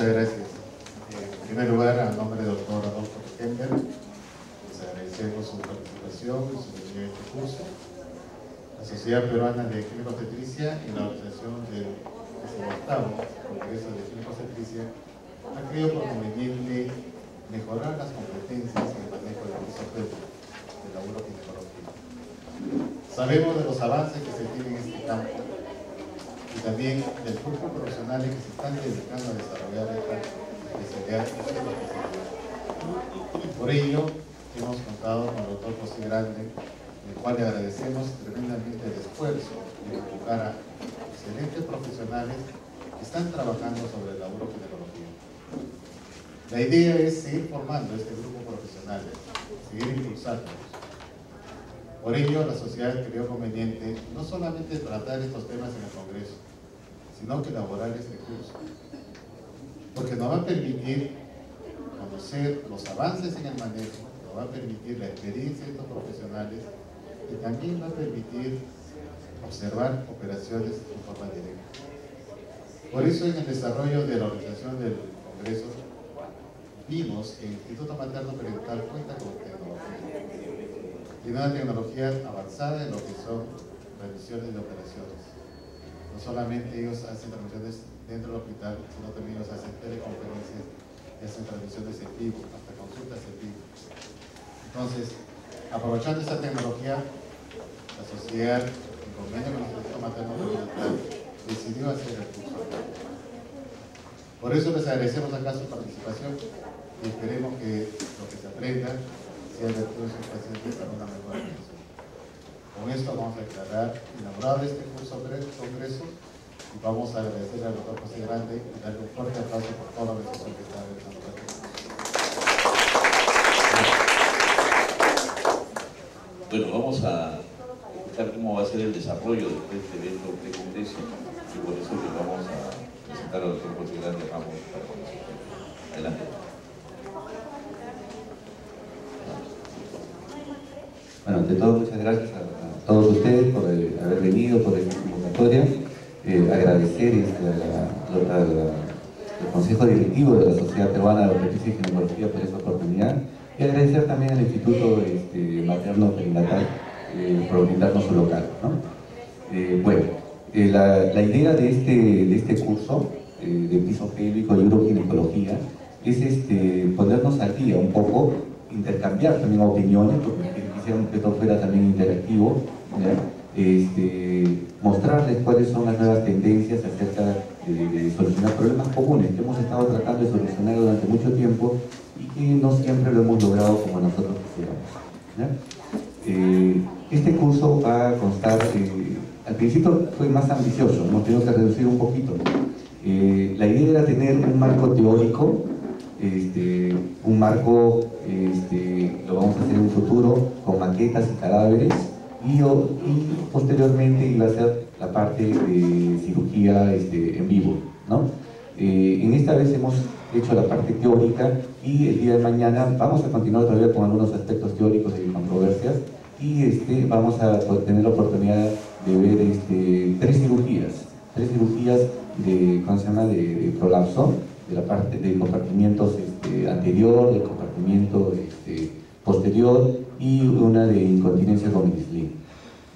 Muchas gracias. En primer lugar, a nombre del doctor Adolfo Kemper, les agradecemos su participación y su venida a este curso. La Sociedad Peruana de Obstetricia y la organización del 18 Congreso de Obstetricia ha creído por conveniente mejorar las competencias en el manejo del piso de la uroginecología. Sabemos de los avances que se tienen en este campo también del grupo profesionales que se están dedicando a desarrollar esta especialidad Por ello, hemos contado con el doctor José Grande, el cual le agradecemos tremendamente el esfuerzo de convocar a excelentes profesionales que están trabajando sobre la uroginecología. La idea es seguir formando este grupo profesional, seguir impulsándolos. Por ello, la sociedad creyó conveniente no solamente tratar estos temas en el Congreso, sino que elaborar este curso, porque nos va a permitir conocer los avances en el manejo, nos va a permitir la experiencia de estos profesionales y también va a permitir observar operaciones de forma directa. Por eso en el desarrollo de la organización del Congreso vimos que el Instituto Materno Periodistal cuenta con tecnología. Tiene una tecnología avanzada en lo que son revisiones de operaciones. No solamente ellos hacen transmisiones dentro del hospital, sino también ellos hacen teleconferencias hacen transmisiones en vivo, hasta consultas en vivo. Entonces, aprovechando esta tecnología, la sociedad, en convenio con el Instituto Materno decidió hacer el curso. Por eso les agradecemos acá su participación y esperemos que lo que se aprenda sea de todos sus pacientes para una mejor atención. Con esto vamos a declarar inaugurado este curso congreso y vamos a agradecer al doctor José Grande y darle un fuerte aplauso por toda la organización que está realizando este Bueno, vamos a escuchar cómo va a ser el desarrollo de este evento de congreso y por eso le vamos a presentar al doctor José Grande Ramos para conocer. Adelante. Bueno, ante todo, muchas gracias todos ustedes por haber venido, por esta convocatoria. Eh, este, al Consejo Directivo de la Sociedad Peruana de Obstetricia y Ginecología por esta oportunidad y agradecer también al Instituto este, Materno Perinatal eh, por brindarnos su local. Eh, bueno, la, idea de este, de este curso de piso pélvico y uroginecología es este, ponernos al día un poco, intercambiar también opiniones, porque que esto fuera también interactivo, este, mostrarles cuáles son las nuevas tendencias acerca de, solucionar problemas comunes que hemos estado tratando de solucionar durante mucho tiempo y que no siempre lo hemos logrado como nosotros quisiéramos. Eh, este curso va a constar, eh, al principio fue más ambicioso, hemos tenido que reducir un poquito. Eh, la idea era tener un marco teórico este, un marco, este, lo vamos a hacer en un futuro, con maquetas y cadáveres, y, posteriormente iba a ser la parte de cirugía este, en vivo. ¿no? Eh, en esta vez hemos hecho la parte teórica y el día de mañana vamos a continuar todavía con algunos aspectos teóricos y controversias y este, vamos a tener la oportunidad de ver este, tres cirugías, tres cirugías de, ¿cómo se llama? de, de prolapso, de la parte de compartimientos este, anterior, del compartimiento este, posterior y una de incontinencia con slim.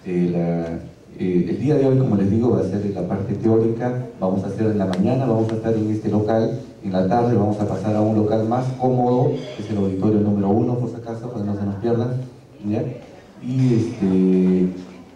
Eh, eh, el día de hoy, como les digo, va a ser la parte teórica, vamos a hacer en la mañana, vamos a estar en este local, en la tarde vamos a pasar a un local más cómodo, que es el auditorio número uno, por si acaso, para que no se nos pierdan. Y este,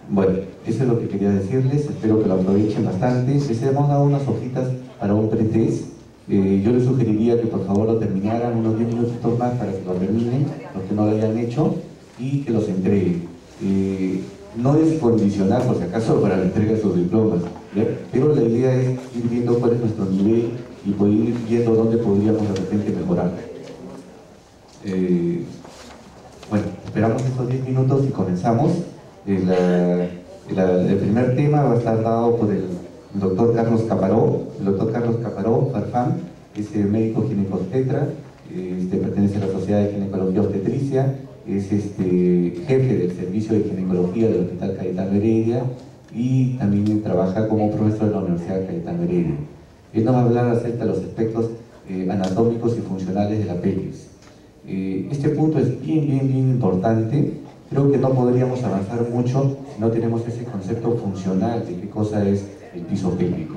bueno, eso es lo que quería decirles, espero que lo aprovechen bastante. Les hemos dado unas hojitas para un pretest eh, yo les sugeriría que por favor lo terminaran unos 10 minutos más para que lo terminen, los que no lo hayan hecho, y que los entreguen. Eh, no es condicionar, por si acaso, para la entrega de sus diplomas, pero la idea es ir viendo cuál es nuestro nivel y poder ir viendo dónde podríamos de repente mejorar. Eh, bueno, esperamos estos 10 minutos y comenzamos. el primer tema va a estar dado por el el doctor Carlos Caparó, el doctor Carlos Caparó, Farfán, es médico ginecostetra, este, pertenece a la Sociedad de Ginecología Obstetricia, es este, jefe del servicio de ginecología del Hospital Cayetano Heredia y también trabaja como profesor de la Universidad Cayetano Heredia. Él nos va a hablar acerca de los aspectos anatómicos y funcionales de la pelvis. este punto es bien, bien, bien importante. Creo que no podríamos avanzar mucho si no tenemos ese concepto funcional de qué cosa es el piso pélvico.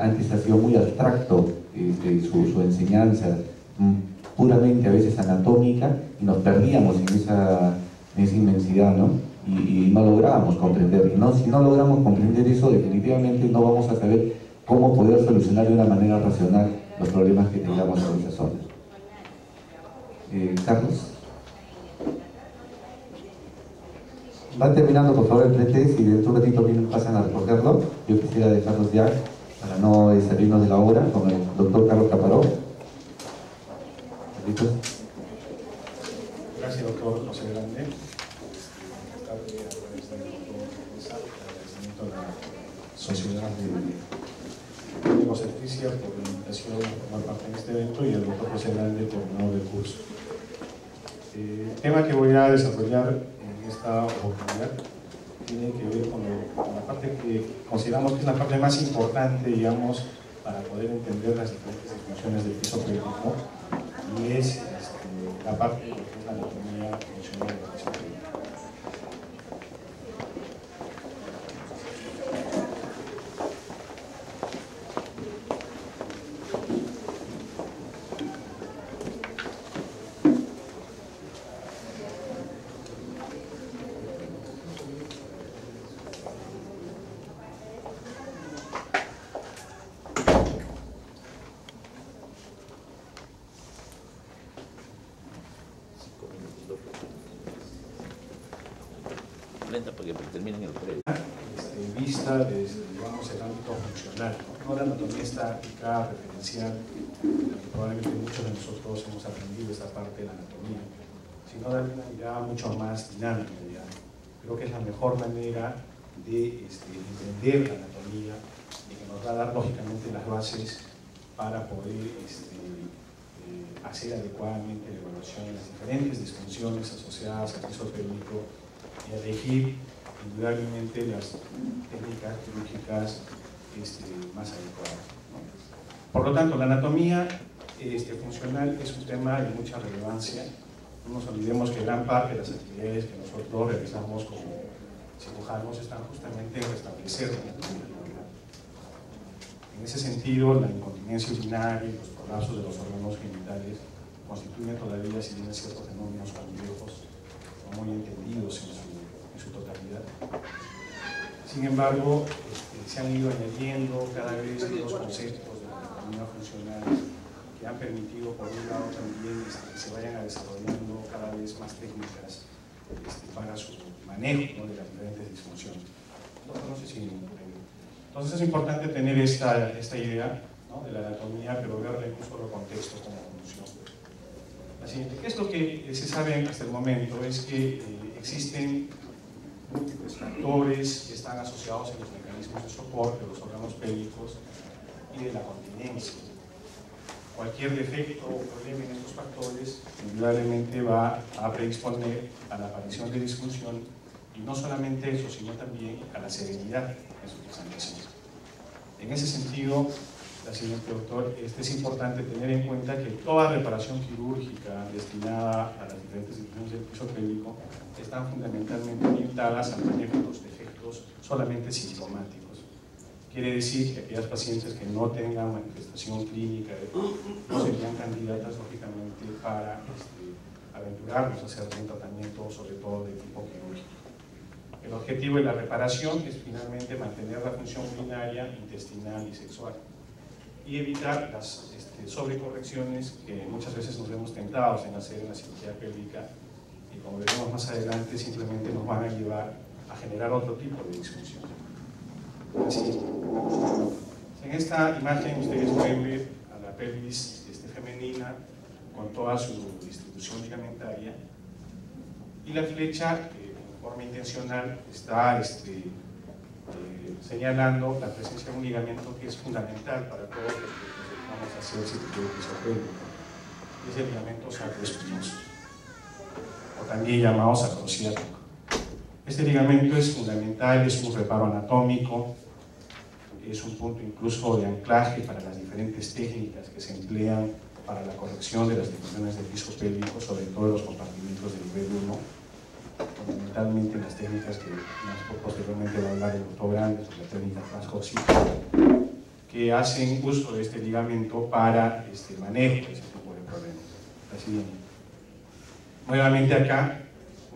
antes ha sido muy abstracto este, su, enseñanza, mm, puramente a veces anatómica, y nos perdíamos en esa, inmensidad, ¿no? Y, no lográbamos comprender. Y no, si no logramos comprender eso, definitivamente no vamos a saber cómo poder solucionar de una manera racional los problemas que tengamos en esa zona. Eh, Carlos. Van terminando por favor el pretest y dentro de un ratito pasan a recogerlo. Yo quisiera dejarlos ya para no salirnos de la hora con el doctor Carlos Caparó. Gracias, doctor José Grande. Buenas tardes, agradecimiento a la Sociedad de Médicos Certicia por la invitación a formar parte de este evento y al doctor José Grande honor del curso. Eh, el tema que voy a desarrollar en esta oportunidad tiene que ver con, la parte que consideramos que es la parte más importante, digamos, para poder entender las diferentes funciones del piso pélvico y es este, la parte que es la del piso pélvico. probablemente muchos de nosotros hemos aprendido esta parte de la anatomía, sino darle una mirada mucho más dinámica. Creo que es la mejor manera de este, entender la anatomía y que nos va a dar lógicamente las bases para poder este, eh, hacer adecuadamente la evaluación de las diferentes disfunciones asociadas al piso pélvico y elegir indudablemente las técnicas quirúrgicas este, más adecuadas. Por lo tanto, la anatomía este, funcional es un tema de mucha relevancia. No nos olvidemos que gran parte de las actividades que nosotros realizamos como cirujanos están justamente en restablecer la anatomía. En ese sentido, la incontinencia urinaria y los colapsos de los órganos genitales constituyen todavía, si bien ciertos fenómenos complejos, no muy entendidos en su, totalidad. Sin embargo, este, se han ido añadiendo cada vez nuevos conceptos funcional que han permitido, por un lado, también este, que se vayan desarrollando cada vez más técnicas este, para su manejo de las diferentes disfunciones. Entonces es importante tener esta, esta idea de la anatomía, pero verla en un solo contexto como función. La siguiente, ¿qué es lo que se sabe hasta el momento? Es que eh, existen múltiples factores que están asociados en los mecanismos de soporte de los órganos pélvicos y de la continencia. Cualquier defecto o problema en estos factores indudablemente va a predisponer a la aparición de disfunción y no solamente eso, sino también a la severidad de su presentación. En ese sentido, la siguiente doctor, este es importante tener en cuenta que toda reparación quirúrgica destinada a las diferentes disfunciones del piso pélvico están fundamentalmente orientadas a manejo de los defectos solamente sintomáticos. Quiere decir que aquellas pacientes que no tengan manifestación clínica no serían candidatas, lógicamente, para este, aventurarnos a hacer un tratamiento, sobre todo de tipo quirúrgico. El objetivo de la reparación es finalmente mantener la función urinaria, intestinal y sexual y evitar las este, sobrecorrecciones que muchas veces nos vemos tentados en hacer en la cirugía pélvica y como veremos más adelante simplemente nos van a llevar a generar otro tipo de disfunción. En esta imagen ustedes pueden ver a la pelvis este, femenina con toda su distribución ligamentaria. Y la flecha de forma intencional está este, eh, señalando la presencia de un ligamento que es fundamental para todo lo que vamos a hacer de es el ligamento sacroespinoso o también llamado sacrociático. Este ligamento es fundamental, es un reparo anatómico, es un punto incluso de anclaje para las diferentes técnicas que se emplean para la corrección de las dimensiones del piso pélvico, sobre todo en los compartimentos de nivel 1, fundamentalmente en las técnicas que más posteriormente va a hablar el doctor Grande, la técnica transcóxica, que hacen uso de este ligamento para este manejo de ese tipo de problemas. Así, nuevamente acá,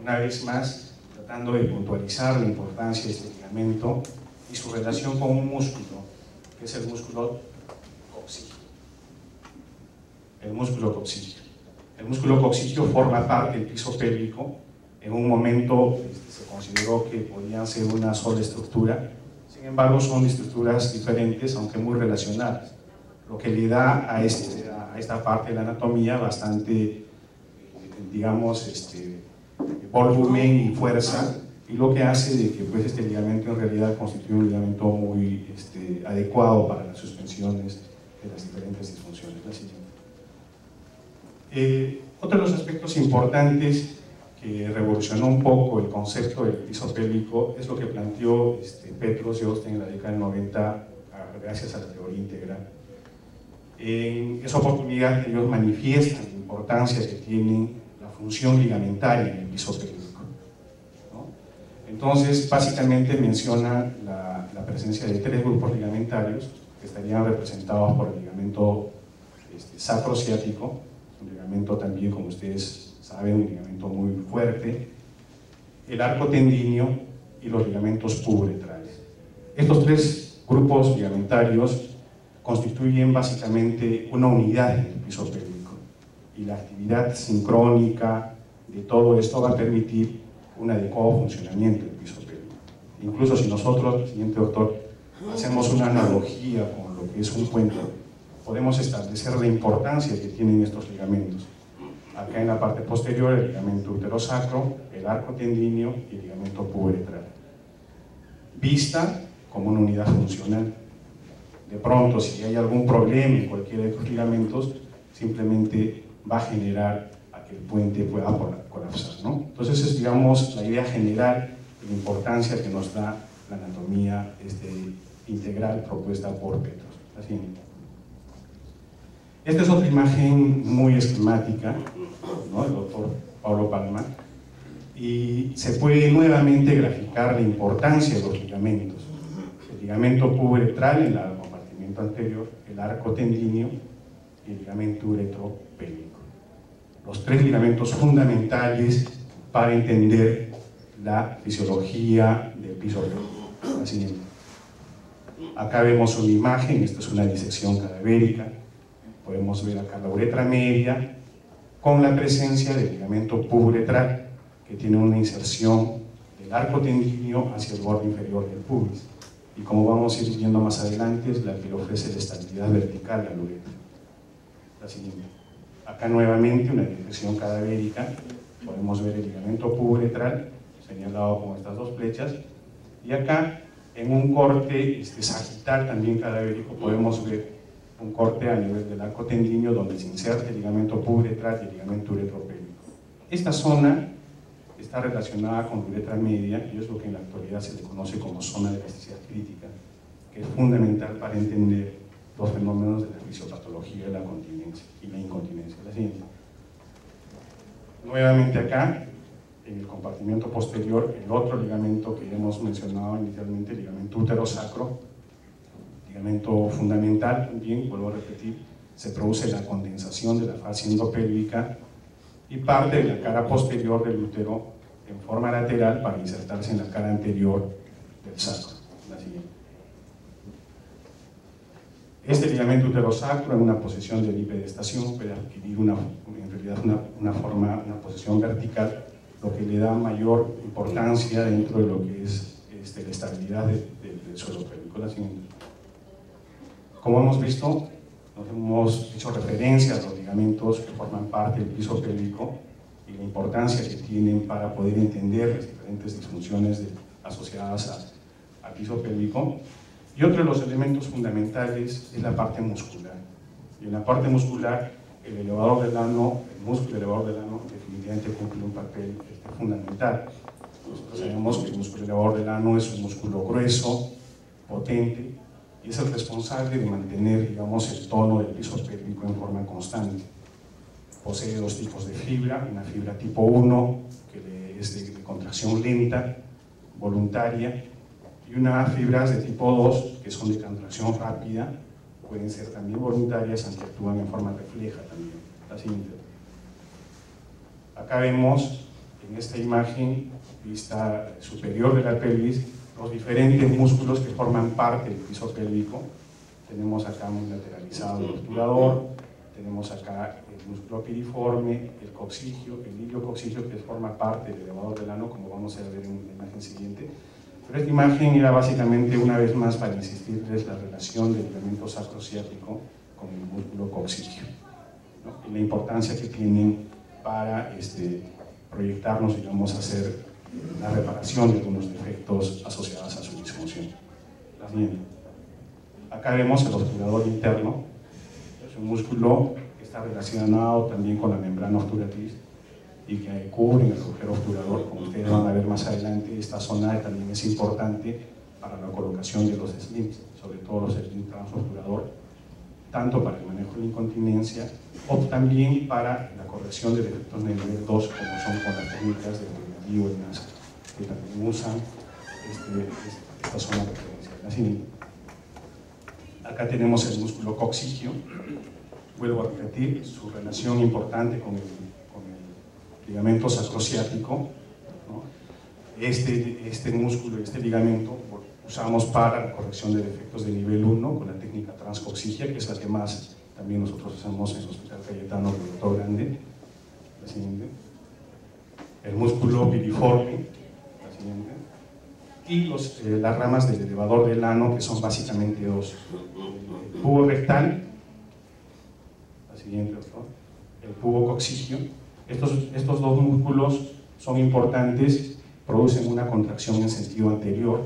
una vez más, tratando de puntualizar la importancia de este ligamento y su relación con un músculo, que es el músculo coxígeo. El músculo coxígeo. El músculo coxígeo forma parte del piso pélvico. En un momento este, se consideró que podían ser una sola estructura, sin embargo son estructuras diferentes, aunque muy relacionadas, lo que le da a, este, a esta parte de la anatomía bastante, digamos, este, volumen y fuerza y lo que hace de que pues, este ligamento en realidad constituye un ligamento muy este, adecuado para las suspensiones de las diferentes disfunciones. Eh, otro de los aspectos importantes que revolucionó un poco el concepto del piso pélvico es lo que planteó este, Petros y Osten en la década del 90 gracias a la teoría integral. En esa oportunidad ellos manifiestan la importancia que tiene la función ligamentaria en el piso pélvico entonces, básicamente menciona la, presencia de tres grupos ligamentarios que estarían representados por el ligamento este, sacrociático, un ligamento también, como ustedes saben, un ligamento muy fuerte, el arco tendíneo y los ligamentos puberetrales. Estos tres grupos ligamentarios constituyen básicamente una unidad en el piso pélvico y la actividad sincrónica de todo esto va a permitir un adecuado funcionamiento del piso pélvico. Incluso si nosotros, siguiente doctor, hacemos una analogía con lo que es un cuento, podemos establecer la importancia que tienen estos ligamentos. Acá en la parte posterior, el ligamento uterosacro, el arco tendíneo y el ligamento puberetral. Vista como una unidad funcional. De pronto, si hay algún problema en cualquiera de estos ligamentos, simplemente va a generar el puente pueda colapsar. ¿no? Entonces es, digamos, la idea general y la importancia que nos da la anatomía este, integral propuesta por Petros. Esta es otra imagen muy esquemática ¿no? del doctor Pablo Palma y se puede nuevamente graficar la importancia de los ligamentos. El ligamento puberetral en el compartimiento anterior, el arco tendíneo y el ligamento uretropélvico los tres ligamentos fundamentales para entender la fisiología del piso. Acá vemos una imagen, esta es una disección cadavérica. Podemos ver acá la uretra media con la presencia del ligamento puburetral que tiene una inserción del arco tendíneo hacia el borde inferior del pubis. Y como vamos a ir viendo más adelante, es la que ofrece la estabilidad vertical a la uretra. Acá nuevamente una disección cadavérica, podemos ver el ligamento puberetral señalado con estas dos flechas, y acá en un corte este, sagital también cadavérico podemos ver un corte a nivel del arco tendíneo donde se inserta el ligamento puberetral y el ligamento uretropélvico. Esta zona está relacionada con la uretra media y es lo que en la actualidad se le conoce como zona de elasticidad crítica, que es fundamental para entender los fenómenos de la fisiopatología de la continencia y la incontinencia. La siguiente. Nuevamente acá, en el compartimiento posterior, el otro ligamento que hemos mencionado inicialmente, el ligamento útero-sacro, ligamento fundamental también, vuelvo a repetir, se produce la condensación de la fascia endopélvica y parte de la cara posterior del útero en forma lateral para insertarse en la cara anterior del sacro. La siguiente. Este ligamento uterosacro en una posición de bipedestación puede adquirir una, en realidad una, forma, una posición vertical, lo que le da mayor importancia dentro de lo que es este, la estabilidad del suelo pélvico. Como hemos visto, nos hemos hecho referencia a los ligamentos que forman parte del piso pélvico y la importancia que tienen para poder entender las diferentes disfunciones asociadas al piso pélvico y otro de los elementos fundamentales es la parte muscular. Y en la parte muscular, el elevador del ano, el músculo elevador del ano, definitivamente cumple un papel este, fundamental. Nosotros sabemos que el músculo elevador del ano es un músculo grueso, potente, y es el responsable de mantener, digamos, el tono del piso pélvico en forma constante. Posee dos tipos de fibra, una fibra tipo 1, que es de, de contracción lenta, voluntaria, y unas fibras de tipo 2, que son de contracción rápida, pueden ser también voluntarias, aunque actúan en forma refleja también. La siguiente. Acá vemos en esta imagen, vista superior de la pelvis, los diferentes músculos que forman parte del piso pélvico. Tenemos acá muy lateralizado el obturador, tenemos acá el músculo piriforme, el coxigio, el ilio coxigio que forma parte del elevador del ano, como vamos a ver en la imagen siguiente. Pero esta imagen era básicamente, una vez más, para insistirles la relación del ligamento sacrociático con el músculo coxigio ¿no? y la importancia que tienen para este, proyectarnos, digamos, a hacer la reparación de algunos defectos asociados a su disfunción. Acá vemos el obturador interno, es un músculo que está relacionado también con la membrana obturatriz y que cubre el agujero obturador. Como ustedes van a ver más adelante, esta zona también es importante para la colocación de los slims, sobre todo los slims transobturador, tanto para el manejo de la incontinencia o también para la corrección de defectos de nivel 2, como son con las técnicas de NASA, que también usan este, esta zona de referencia. La siguiente. Acá tenemos el músculo coxigio. Vuelvo a repetir, su relación importante con el ligamento sacrociático. ¿no? Este, este músculo este ligamento usamos para la corrección de defectos de nivel 1 con la técnica transcoxigia, que es la que más también nosotros usamos en el Hospital Cayetano Doctor Grande. La siguiente. El músculo piriforme. La siguiente. Y los, eh, las ramas del elevador del ano, que son básicamente dos. El cubo rectal. La siguiente. El cubo coxigio estos, estos dos músculos son importantes, producen una contracción en sentido anterior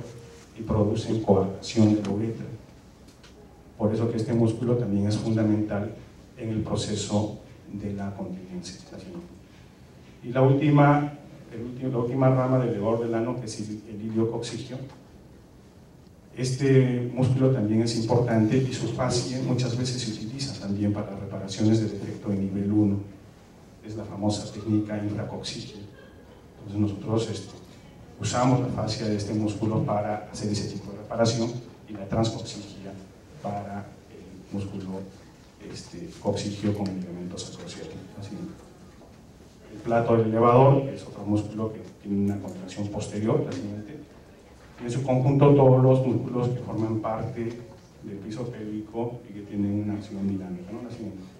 y producen coagulación de la uretra. Por eso que este músculo también es fundamental en el proceso de la continencia. Y la última, el último, la última rama del elevador del ano, que es el, coxigio. Este músculo también es importante y su fascia muchas veces se utiliza también para reparaciones de defecto de nivel 1 es la famosa técnica infracoxigia. Entonces nosotros este, usamos la fascia de este músculo para hacer ese tipo de reparación y la transcoxigia para el músculo este, coxigio con ligamentos asociados. El plato del elevador es otro músculo que tiene una contracción posterior, la siguiente. En su conjunto todos los músculos que forman parte del piso pélvico y que tienen una acción dinámica. ¿no? La siguiente.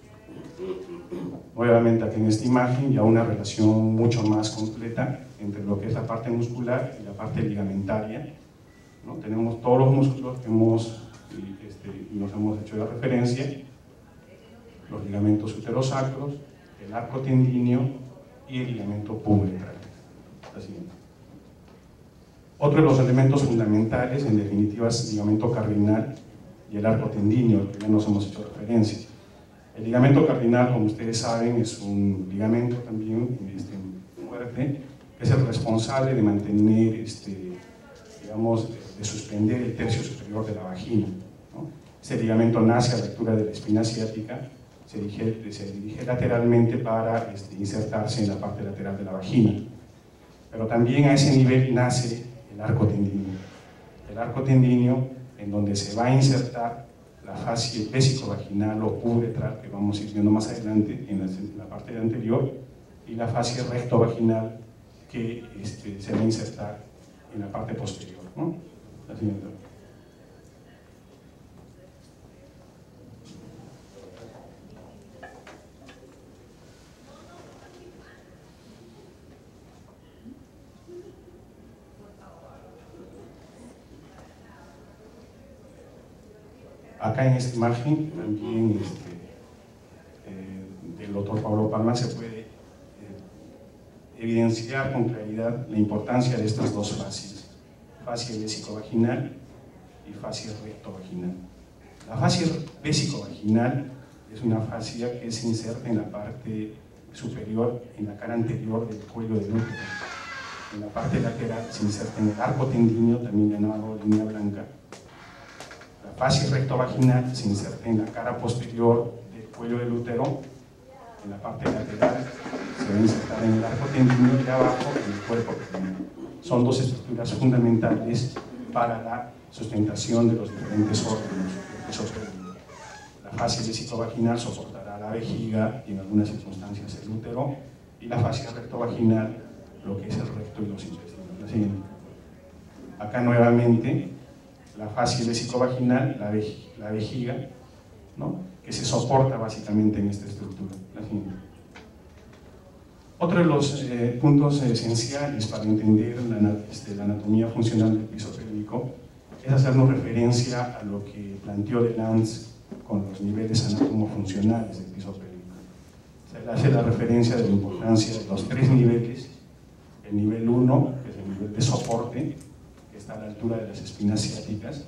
Nuevamente aquí en esta imagen ya una relación mucho más completa entre lo que es la parte muscular y la parte ligamentaria. ¿no? Tenemos todos los músculos que hemos, este, nos hemos hecho de referencia, los ligamentos uterosacros, el arco tendíneo y el ligamento pubretral. Otro de los elementos fundamentales, en definitiva, es el ligamento cardinal y el arco tendíneo, al que ya nos hemos hecho referencia. El ligamento cardinal, como ustedes saben, es un ligamento también este, fuerte, que es el responsable de mantener, este, digamos, de suspender el tercio superior de la vagina. Este ligamento nace a la altura de la espina asiática, se dirige, se dirige lateralmente para este, insertarse en la parte lateral de la vagina. Pero también a ese nivel nace el arco tendíneo. El arco tendíneo en donde se va a insertar la fascia vaginal o uretral, que vamos a ir viendo más adelante en la, en la parte anterior, y la fascia recto-vaginal que este, se va a insertar en la parte posterior. Acá en esta imagen también este, eh, del doctor Pablo Palma se puede eh, evidenciar con claridad la importancia de estas dos fases, fascia vaginal y fascia rectovaginal. La fascia vaginal es una fascia que se inserta en la parte superior, en la cara anterior del cuello del útero. En la parte lateral se inserta en el arco tendíneo, también llamado línea blanca, fascia rectovaginal se inserta en la cara posterior del cuello del útero, en la parte lateral se va a insertar en el arco tendinoso y abajo en el cuerpo. Son dos estructuras fundamentales para la sustentación de los diferentes órganos La fascia vesicovaginal soportará la vejiga y en algunas circunstancias el útero y la fascia rectovaginal lo que es el recto y los intestinos. Acá nuevamente la fascia vesicovaginal, la, la vejiga, ¿no? que se soporta básicamente en esta estructura. Otro de los eh, puntos esenciales para entender la, este, la, anatomía funcional del piso pélvico es hacernos referencia a lo que planteó Lanz con los niveles anatomofuncionales del piso pélvico. Se hace la referencia de la importancia de los tres niveles, el nivel 1, que es el nivel de soporte, está a la altura de las espinas ciáticas,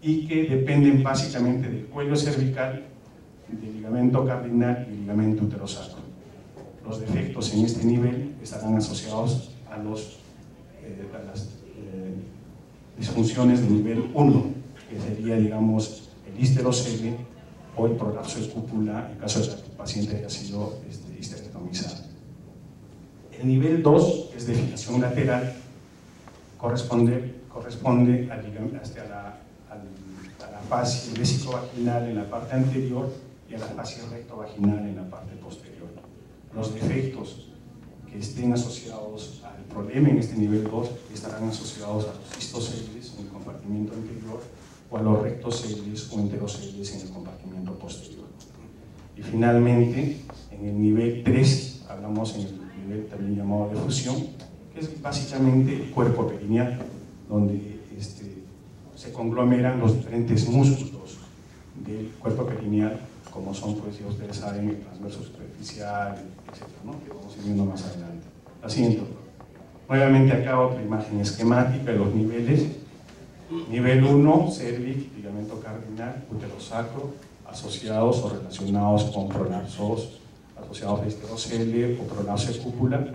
y que dependen básicamente del cuello cervical, del ligamento cardinal y ligamento uterosacro. Los defectos en este nivel estarán asociados a, los, eh, las eh, disfunciones de nivel 1, que sería, digamos, el histerocele o el prolapso de cúpula en caso de que el paciente haya sido este, histerectomizado. El nivel 2, que es definición lateral, corresponde, corresponde a, la, a la fascia vaginal en la parte anterior y a la fascia rectovaginal en la parte posterior. Los defectos que estén asociados al problema en este nivel 2 estarán asociados a los cistoceles en el compartimiento anterior o a los rectoceles o enteroceles en el compartimiento posterior. Y finalmente, en el nivel 3, hablamos en el nivel también llamado de fusión, es básicamente el cuerpo perineal, donde este, se conglomeran los diferentes músculos del cuerpo perineal, como son, pues ya ustedes saben, el transverso superficial, etc., que vamos a ir viendo más adelante. La siguiente. Nuevamente acá otra imagen esquemática de los niveles. Nivel 1, cervix, ligamento cardinal, uterosacro, asociados o relacionados con prolapsos asociados a histerocele o prolapso de cúpula.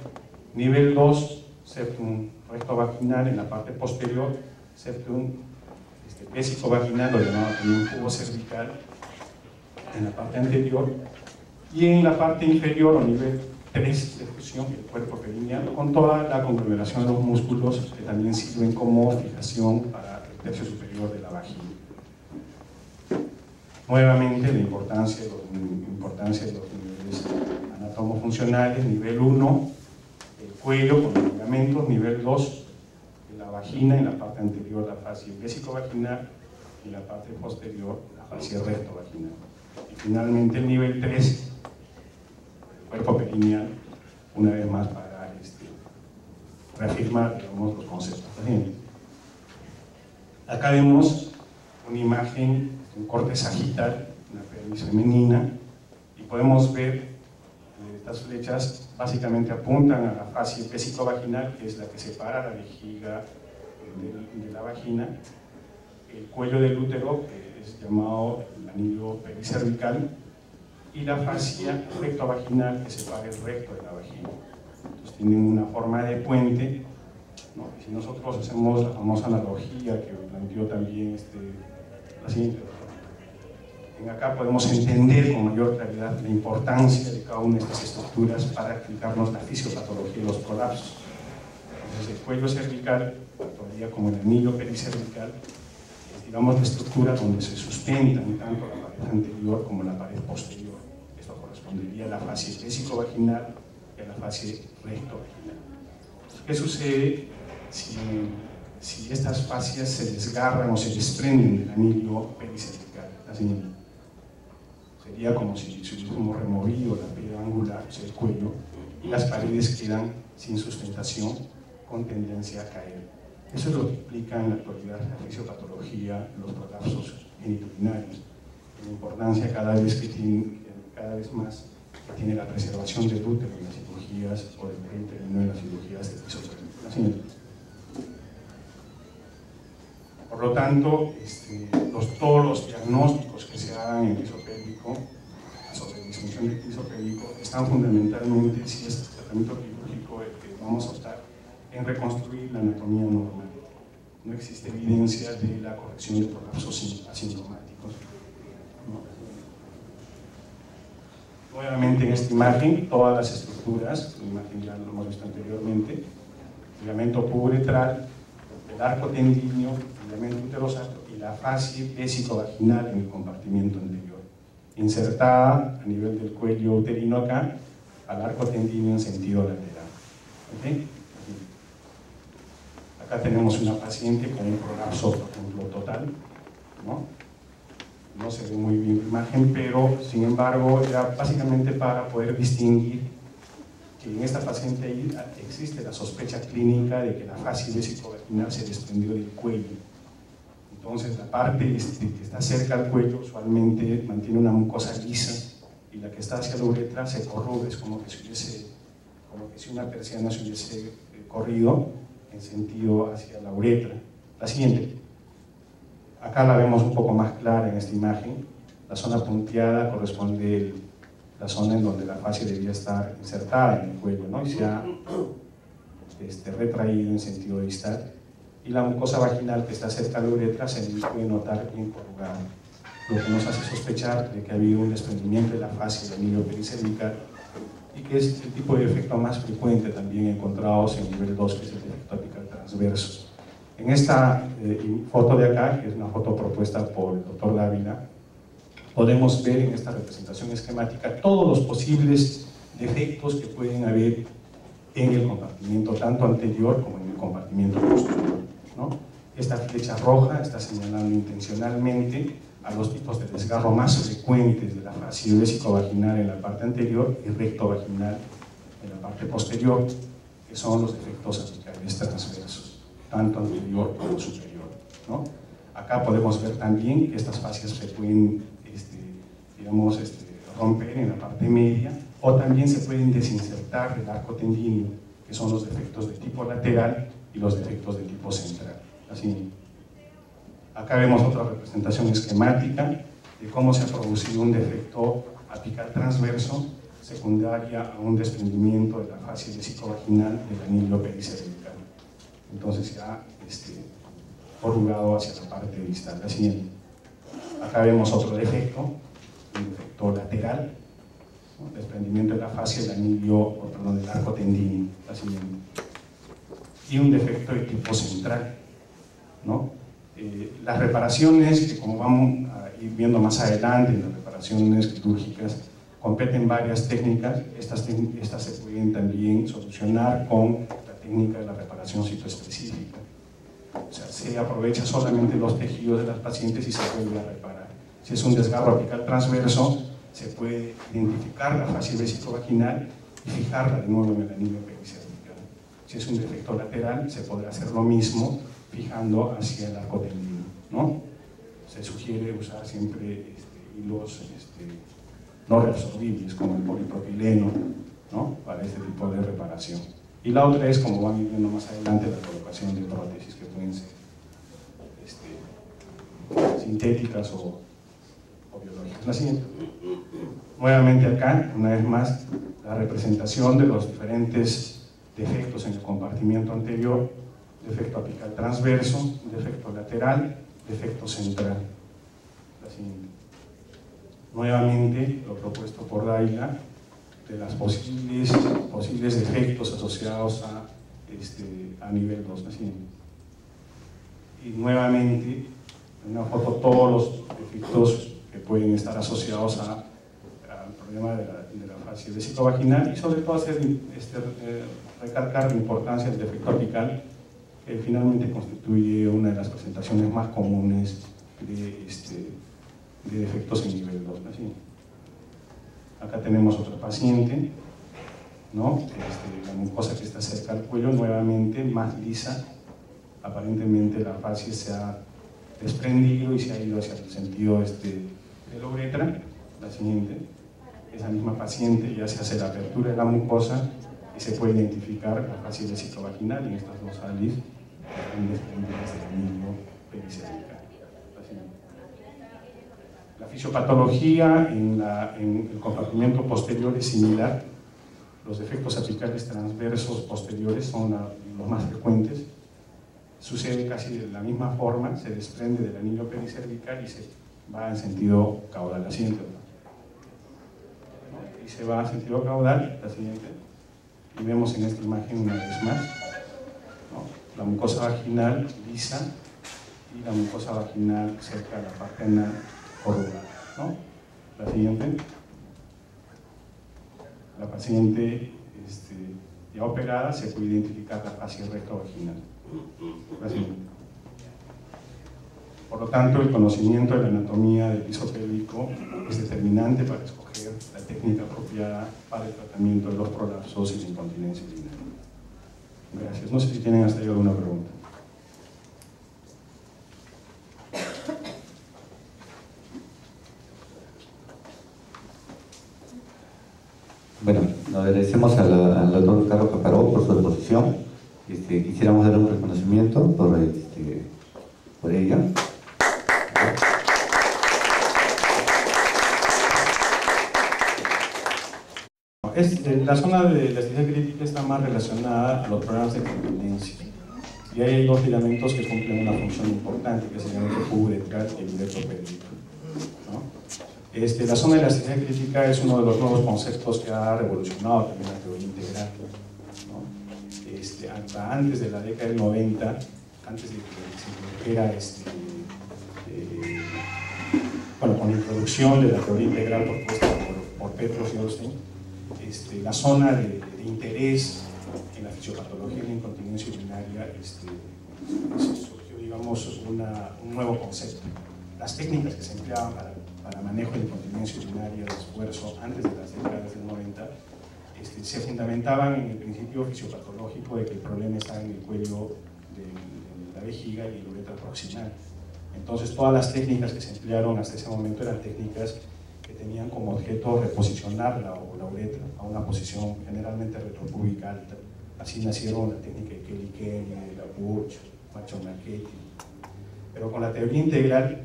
Nivel 2, septum recto vaginal en la parte posterior, septum este, vaginal, lo llamado también cubo cervical, en la parte anterior, y en la parte inferior, o nivel 3 de fusión, el cuerpo perineal, con toda la conglomeración de los músculos que también sirven como fijación para el tercio superior de la vagina. Nuevamente, la importancia de los, importancia de los niveles anatomofuncionales, nivel 1, el cuello con los ligamentos, nivel 2, la vagina, en la parte anterior la fascia vaginal y la parte posterior la fascia recto-vaginal. Y finalmente el nivel 3, el cuerpo perineal, una vez más para este, reafirmar digamos, los conceptos. Acá vemos una imagen, un corte sagital, una pelvis femenina, y podemos ver estas flechas básicamente apuntan a la fascia vaginal que es la que separa la vejiga de, la vagina, el cuello del útero, que es llamado el anillo pericervical, y la fascia rectovaginal, que separa el recto de la vagina. Entonces tienen una forma de puente. si nosotros hacemos la famosa analogía que planteó también este, la siguiente en acá podemos entender con mayor claridad la importancia de cada una de estas estructuras para explicarnos la fisiopatología de los colapsos. Entonces, el cuello cervical actuaría como el anillo pericervical, es digamos la estructura donde se sustentan tanto la pared anterior como la pared posterior. Esto correspondería a la fase vaginal y a la fase recto-vaginal. ¿Qué sucede si, si estas fascias se desgarran o se desprenden del anillo pericervical? Sería como si, hubiésemos removido la piedra angular, o sea, el cuello, y las paredes quedan sin sustentación con tendencia a caer. Eso es lo que explica en la actualidad la fisiopatología, los prolapsos genitourinarios, la importancia cada vez, que tiene, cada vez más que tiene la preservación del útero en las cirugías o del útero en las cirugías de piso Por lo tanto, este, los, todos los diagnósticos que se hagan en el piso pélvico, sobre disfunción del piso pélvico, están fundamentalmente, si es tratamiento quirúrgico el que vamos a optar, en reconstruir la anatomía normal. no existe evidencia de la corrección de prolapsos asintomáticos. Nuevamente en esta imagen, todas las estructuras, la imagen ya lo hemos visto anteriormente, ligamento puboretral, el arco tendíneo, ligamento uterosacro y la fascia vaginal en el compartimiento anterior, insertada a nivel del cuello uterino acá, al arco tendíneo en sentido lateral. Acá tenemos una paciente con un prolapso, por total, ¿no? no se ve muy bien la imagen, pero sin embargo era básicamente para poder distinguir que en esta paciente existe la sospecha clínica de que la fascia vesicovaginal se desprendió del cuello. Entonces la parte este, que está cerca al cuello usualmente mantiene una mucosa lisa y la que está hacia la uretra se corruge, es como que como que si una persiana se hubiese eh, corrido en sentido hacia la uretra. La siguiente. Acá la vemos un poco más clara en esta imagen. La zona punteada corresponde a la zona en donde la fascia debía estar insertada en el cuello ¿no? y se ha este, retraído en sentido distal. Y la mucosa vaginal que está cerca de la uretra se puede notar bien corrugada, lo que nos hace sospechar de que ha habido un desprendimiento de la fascia del pericérvica y que es el tipo de efecto más frecuente también encontrados en nivel 2, que es el efecto apical transverso. En esta eh, foto de acá, que es una foto propuesta por el doctor Dávila, podemos ver en esta representación esquemática todos los posibles defectos que pueden haber en el compartimiento, tanto anterior como en el compartimiento posterior. Esta flecha roja está señalando intencionalmente a los tipos de desgarro más frecuentes de la fascia vaginal en la parte anterior y recto vaginal en la parte posterior, que son los defectos apicales transversos tanto anterior como superior. ¿no? Acá podemos ver también que estas fascias se pueden este, digamos, este, romper en la parte media o también se pueden desinsertar del arco tendíneo, que son los defectos de tipo lateral y los defectos de tipo central. Así. Acá vemos otra representación esquemática de cómo se ha producido un defecto apical transverso secundaria a un desprendimiento de la fascia vaginal del anillo pericervical entonces se ha este, orugado hacia la parte distal. La siguiente. Acá vemos otro defecto, un defecto lateral, desprendimiento de la fascia del anillo, perdón, del arco tendíneo. La siguiente. Y un defecto de tipo central. ¿no? Eh, las reparaciones, que como vamos a ir viendo más adelante, las reparaciones quirúrgicas, competen varias técnicas. Estas, estas se pueden también solucionar con técnica de la reparación citoespecífica. O sea, se aprovecha solamente los tejidos de las pacientes y se vuelve a reparar. Si es un desgarro apical transverso, se puede identificar la fascia vaginal y fijarla de nuevo en el anillo. Si es un defecto lateral, se podrá hacer lo mismo fijando hacia el arco tendino. ¿no? Se sugiere usar siempre este, hilos este, no reabsorbibles como el polipropileno ¿no? para este tipo de reparación. Y la otra es, como van viendo más adelante, la colocación de prótesis que pueden ser este, sintéticas o, biológicas. La siguiente. Nuevamente acá, una vez más, la representación de los diferentes defectos en el compartimiento anterior, defecto apical transverso, defecto lateral, defecto central. La siguiente. Nuevamente, lo propuesto por Daila, de las posibles, posibles efectos asociados a, este, a nivel 2. Y nuevamente, en una foto, todos los efectos que pueden estar asociados a, al problema de la, de la fascia vaginal y sobre todo hacer, este, eh, recalcar la importancia del defecto apical que finalmente constituye una de las presentaciones más comunes de, este, de defectos en nivel 2. Acá tenemos otro paciente, ¿no? Este, la mucosa que está cerca del cuello, nuevamente más lisa. Aparentemente la fascia se ha desprendido y se ha ido hacia el sentido este, de la uretra. La siguiente. Esa misma paciente ya se hace la apertura de la mucosa y se puede identificar la fascia vaginal en estas dos alis en desprendidas del anillo pericervical. La fisiopatología en, el compartimiento posterior es similar. Los defectos apicales transversos posteriores son los más frecuentes. sucede casi de la misma forma, se desprende del anillo pericervical y se va en sentido caudal. La siguiente. Y se va en sentido caudal, la siguiente. Y vemos en esta imagen una vez más la mucosa vaginal lisa y la mucosa vaginal cerca de la parte anal ¿no? La siguiente. La paciente este, ya operada se puede identificar la fascia recta vaginal. Por lo tanto, el conocimiento de la anatomía del piso pélvico es determinante para escoger la técnica apropiada para el tratamiento de los prolapsos y la incontinencia urinaria. Gracias. No sé si tienen hasta ahí alguna pregunta. Bueno, agradecemos al, doctor Carlos Caparó por su exposición. Este, quisiéramos darle un reconocimiento por, este, por ella. Es, la zona de la elasticidad crítica está más relacionada a los problemas de continencia. Y hay dos filamentos que cumplen una función importante, que es el elemento uretral y el uretro este, la zona de elasticidad crítica es uno de los nuevos conceptos que ha revolucionado también la teoría integral. Este, hasta antes de la década del 90, antes de que se introdujera, este, eh, bueno, con la introducción de la teoría integral propuesta por, por Petros y Olstein, este, la zona de, interés en la fisiopatología y la incontinencia urinaria este, surgió, digamos, un nuevo concepto. Las técnicas que se empleaban para para manejo de incontinencia urinaria de esfuerzo antes de las décadas del 90 este, se fundamentaban en el principio fisiopatológico de que el problema estaba en el cuello de, la vejiga y el uretra proximal. Entonces todas las técnicas que se emplearon hasta ese momento eran técnicas tenían como objeto reposicionar la, la uretra a una posición generalmente retropúbica alta. Así nacieron la técnica de Kelly Kenny, la Burch, Macho Marchetti. Pero con la teoría integral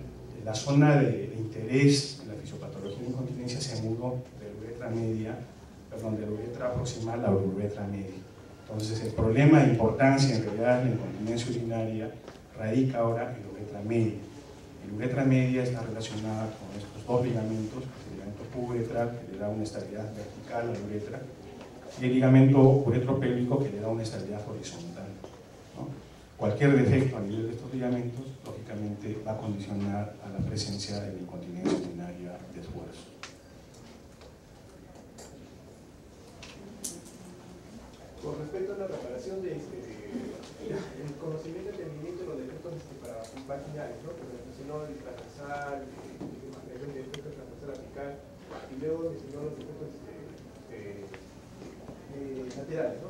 la zona de, interés de la fisiopatología de incontinencia se mudó de la uretra media, perdón, de la uretra proximal a la uretra media. Entonces, el problema de importancia en realidad de la incontinencia urinaria radica ahora en la uretra media. La uretra media está relacionada con estos dos ligamentos, el uretral que le da una estabilidad vertical a la uretra y el ligamento uretropélvico que le da una estabilidad horizontal. Cualquier defecto a nivel de estos ligamentos, lógicamente, va a condicionar a la presencia de la incontinencia urinaria de esfuerzo. Con respecto a la reparación de este, el conocimiento y entendimiento de los defectos este, para vaginales, ¿no? Porque mencionó el transversal, el defecto transversal apical, y luego mencionó los defectos este, eh, eh, laterales, ¿no?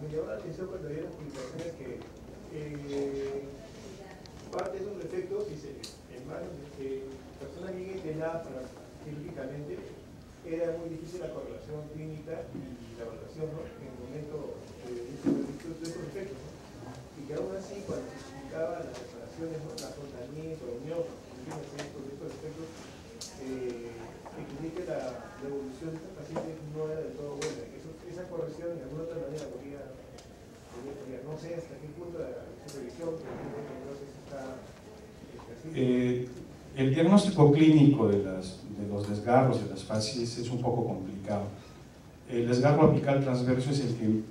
me llamó la atención cuando vi las publicaciones que eh, parte de esos defectos, dice, en manos de personas bien entrenadas para, quirúrgicamente, era muy difícil la correlación clínica y la evaluación ¿no? en el momento de, esos defectos. Y que aún así, cuando se explicaban las reparaciones, ¿no? la soltamiento, la unión, de estos defectos, eh, que la, la evolución de estos pacientes no era del todo buena. Eso, esa corrección de alguna otra manera podría, podría, no sé hasta qué punto la supervisión, si está... Eh, el diagnóstico clínico de, las, de, los desgarros de las facies es un poco complicado. El desgarro apical transverso es el que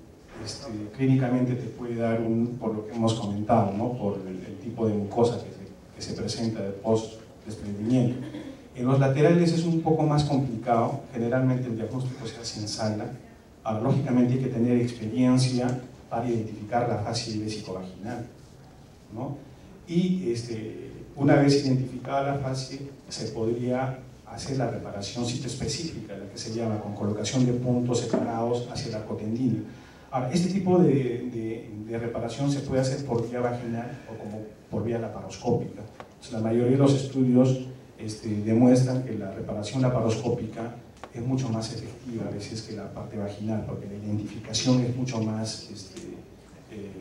este, clínicamente te puede dar un, por lo que hemos comentado, ¿no? por el, el tipo de mucosa que se, que se presenta post desprendimiento. En los laterales es un poco más complicado, generalmente el diagnóstico se hace en sala. Ahora, lógicamente hay que tener experiencia para identificar la fase vesicovaginal. ¿no? Y este, una vez identificada la fase, se podría hacer la reparación específica, la que se llama con colocación de puntos separados hacia el arco tendíneo. Ahora, este tipo de, de, reparación se puede hacer por vía vaginal o como por vía laparoscópica. la mayoría de los estudios este, demuestran que la reparación laparoscópica es mucho más efectiva a veces que la parte vaginal, porque la identificación es mucho más este, eh,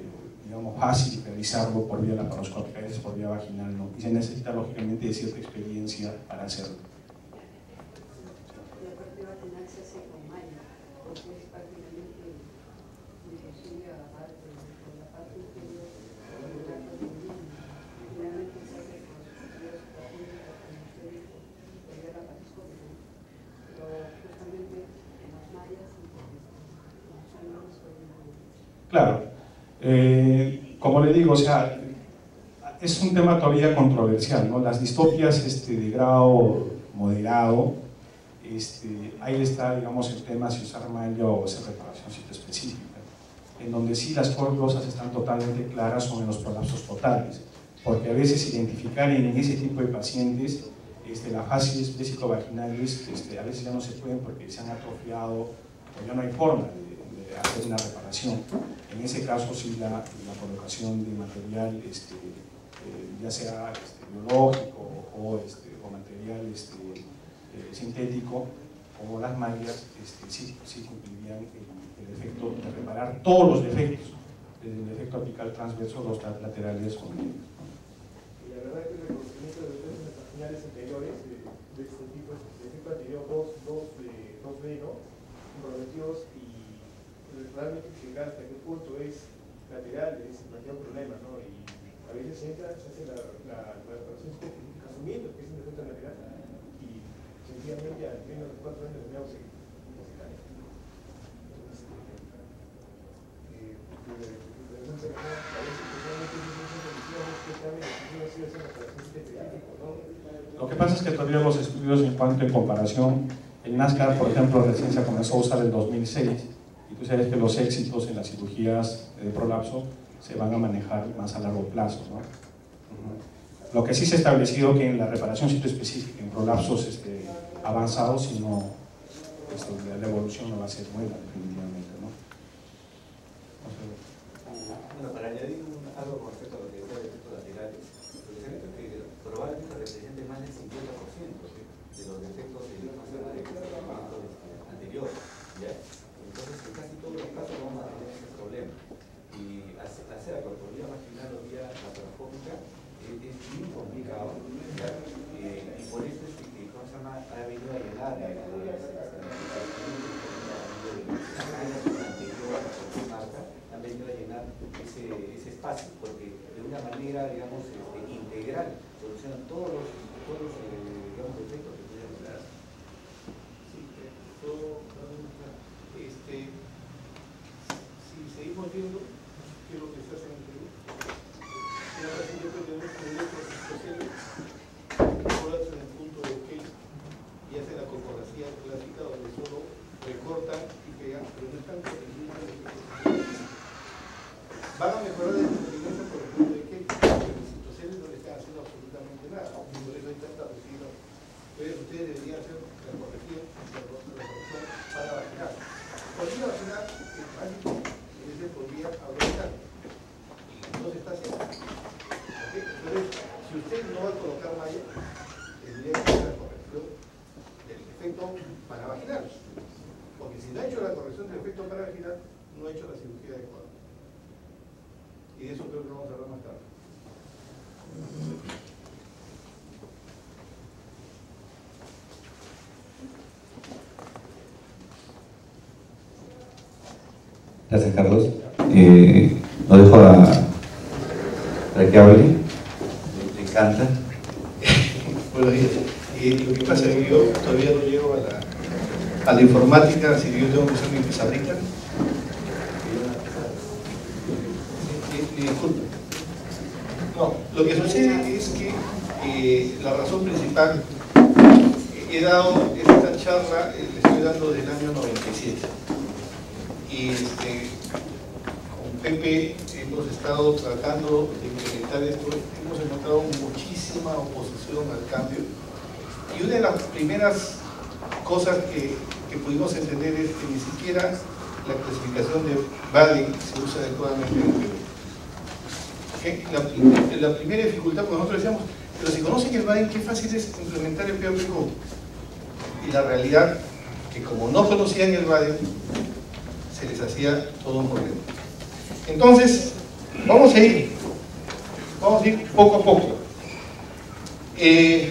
digamos, fácil realizarlo por vía laparoscópica, a veces por vía vaginal no. Y se necesita lógicamente cierta experiencia para hacerlo. Claro. Eh, como le digo, o sea, es un tema todavía controversial, ¿no? Las distopias este, de grado moderado, este, ahí está, digamos, el tema si usar malla o hacer reparación específica, en donde sí las cosas están totalmente claras son en los prolapsos totales, porque a veces identificar en ese tipo de pacientes este, las fases vesicovaginales este, a veces ya no se pueden porque se han atrofiado o ya no hay forma de, hacer una reparación. En ese caso sí la, colocación de material este, eh, ya sea este, biológico o, este, o material este, eh, sintético, como las mallas, sí, sí cumplirían el, efecto de reparar todos los defectos, desde el efecto apical transverso, los laterales con la el reconocimiento de los las señales anteriores de, de este tipo, de efecto anterior 2, 2, 2B, ¿no? comprometidos y realmente llegar hasta qué punto es lateral es mayor problema, ¿no? Y a veces se entra, se hace la, la, la reparación asumiendo que es un defecto lateral y sencillamente al menos de cuatro años especialmente en. Lo que pasa es que todavía los estudios en cuanto en comparación, el NASCAR, por ejemplo, recién se comenzó a usar en 2006 y tú sabes que los éxitos en las cirugías de prolapso se van a manejar más a largo plazo. ¿no? Lo que sí se ha establecido que en la reparación específica, en prolapsos este, avanzados, sino este, la evolución no va a ser buena, definitivamente. ¿no? Bueno, para añadir algo Gracias, Carlos. Eh, lo dejo a, para que hable. Me encanta. Buenos días. Eh, lo que pasa es que yo todavía no llego a la, a la informática, así que yo tengo que usar mi pizarrita. No, lo que sucede es que eh, la razón principal, he dado esta charla, eh, le estoy dando del año 97 y este, hemos estado tratando de implementar esto, hemos encontrado muchísima oposición al cambio. Y una de las primeras cosas que, pudimos entender es que ni siquiera la clasificación de Baden se usa adecuadamente. La, primera dificultad, porque nosotros decíamos, pero si conocen el Baden, qué fácil es implementar el POP Y la realidad, que como no conocían el Baden, se les hacía todo un problema. Entonces, vamos a ir, vamos a ir poco a poco. Eh,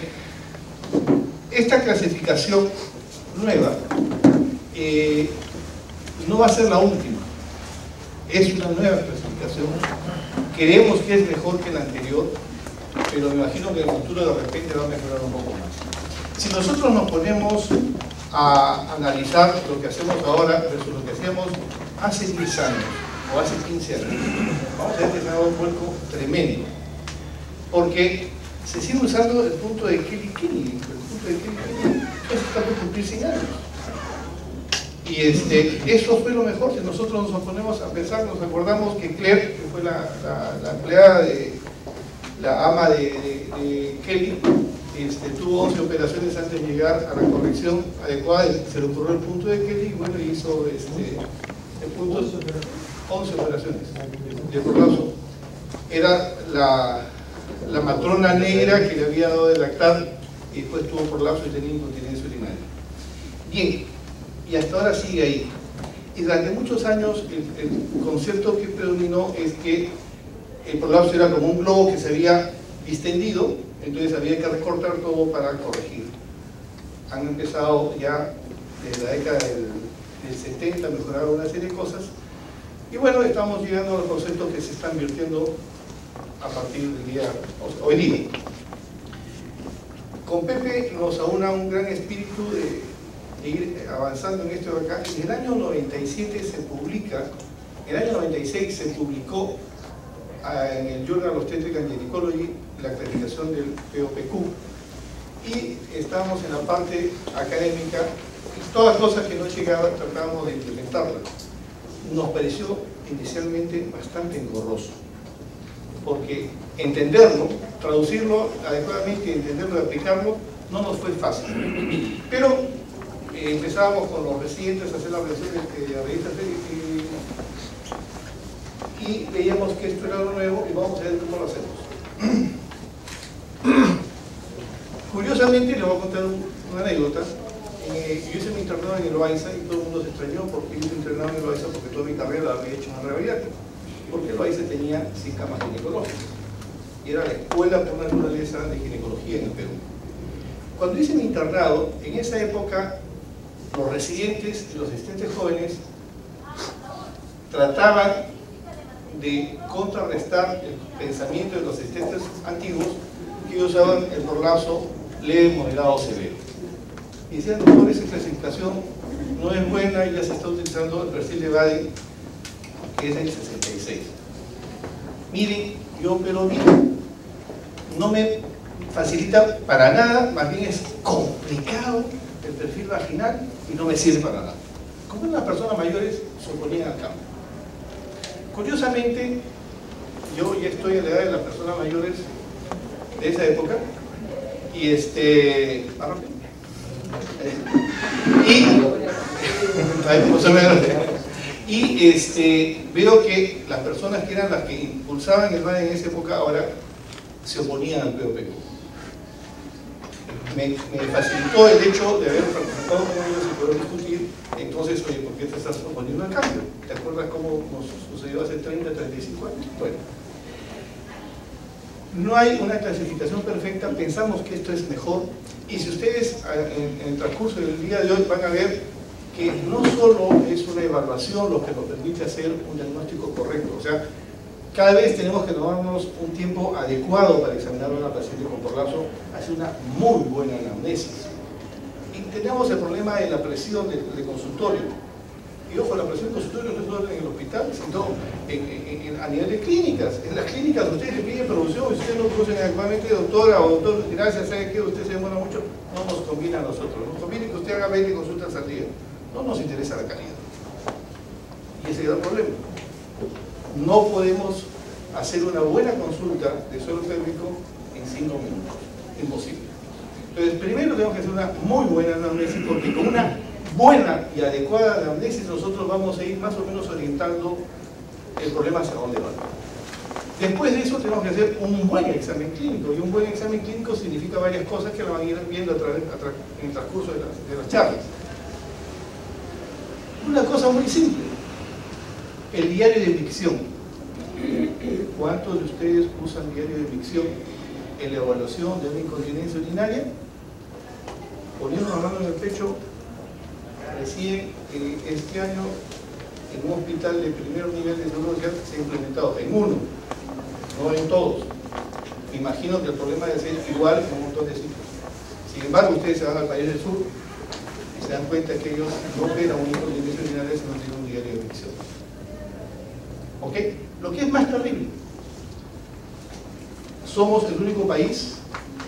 esta clasificación nueva eh, no va a ser la última. es una nueva clasificación. Creemos que es mejor que la anterior, pero me imagino que en el futuro de repente va a mejorar un poco más. Si nosotros nos ponemos a analizar lo que hacemos ahora versus lo que hacíamos hace 10 años o hace 15 años, vamos a ver que se dado un vuelco tremendo. Porque se sigue usando el punto de Kelly Kelly, el punto de Kelly Kelly, eso está por cumplir 100 años. Y este, eso fue lo mejor, si nosotros nos ponemos a pensar, nos acordamos que Claire, que fue la, empleada de la ama de Kelly, este, tuvo 11 operaciones antes de llegar a la corrección adecuada, se le ocurrió el punto de Kelly y bueno, hizo este, el punto 11 operaciones de prolapso. Era la, matrona negra que le había dado de lactar y después tuvo prolapso y tenía incontinencia urinaria. Bien, y hasta ahora sigue ahí. Y durante muchos años el, el concepto que predominó es que el prolapso era como un globo que se había distendido, entonces había que recortar todo para corregir. Han empezado ya desde la década del, del 70 a mejorar una serie de cosas, y bueno, estamos llegando a los conceptos que se están virtiendo a partir del día, hoy día. Con Pepe nos aúna un gran espíritu de, ir avanzando en esto de acá. En el año 97 se publica, en el año 96 se publicó ah, en el Journal of Obstetric and Gynecology la clasificación del POPQ y estábamos en la parte académica todas las cosas que no llegaban tratábamos de implementarlas. Nos pareció inicialmente bastante engorroso porque entenderlo, traducirlo adecuadamente, entenderlo y aplicarlo no nos fue fácil. Pero eh, empezábamos con los residentes a hacer las revisiones de la revista y, y veíamos que esto era lo nuevo y vamos a ver cómo lo hacemos. Curiosamente, le voy a contar un, una anécdota. Yo hice mi internado en el Loaiza y todo el mundo se extrañó porque yo hice internado en el Loaiza porque toda mi carrera la había hecho en la realidad. Porque el Loaiza tenía 100 camas ginecológicas. Y era la escuela por naturaleza de ginecología en el Perú. Cuando hice mi internado, en esa época, los residentes y los asistentes jóvenes trataban de contrarrestar el pensamiento de los asistentes antiguos que usaban el prolapso leve, moderado severo. Y decían, por esa clasificación no es buena y ya se está utilizando el perfil de Badi, que es el 66. Miren, yo opero bien, no me facilita para nada, más bien es complicado el perfil vaginal y no me sirve para nada. Como las personas mayores se oponían al cambio. Curiosamente, yo ya estoy en la edad de las personas mayores de esa época y este y y este veo que las personas que eran las que impulsaban el MAD en esa época ahora se oponían al POPQ me, me, facilitó el hecho de haber participado con ellos y poder discutir entonces, oye, ¿por qué te estás oponiendo al cambio? ¿te acuerdas cómo nos sucedió hace 30, 35 años? bueno no hay una clasificación perfecta, pensamos que esto es mejor y si ustedes en, el transcurso del día de hoy van a ver que no solo es una evaluación lo que nos permite hacer un diagnóstico correcto, o sea, cada vez tenemos que tomarnos un tiempo adecuado para examinar a una paciente con prolapso, hacer una muy buena anamnesis. Y tenemos el problema de la presión del de consultorio y ojo, la presión consultorio no es solo en el hospital, sino en, a nivel de clínicas. En las clínicas ustedes le piden producción y ustedes no producen adecuadamente, doctora o doctor, gracias, ¿sabe que Usted se demora mucho, no nos conviene a nosotros. Nos conviene que usted haga 20 consultas al día. No nos interesa la calidad. Y ese es el problema. No podemos hacer una buena consulta de suelo pélvico en 5 minutos. Imposible. Entonces, primero tenemos que hacer una muy buena análisis porque con una buena y adecuada anamnesis, nosotros vamos a ir más o menos orientando el problema hacia dónde va. Después de eso tenemos que hacer un buen examen clínico, y un buen examen clínico significa varias cosas que lo van a ir viendo a través, en el transcurso de las, de las charlas. Una cosa muy simple, el diario de micción. ¿Cuántos de ustedes usan diario de micción en la evaluación de una incontinencia urinaria? Poniendo la mano en el pecho, recién eh, este año en un hospital de primer nivel de seguro social se ha implementado en uno, no en todos. Imagino que el problema debe ser igual en un montón de sitios. Sin embargo, ustedes se van al país del sur y se dan cuenta que ellos no operan un incontinencia urinaria si no tienen un diario de admisión. ¿Ok? Lo que es más terrible, somos el único país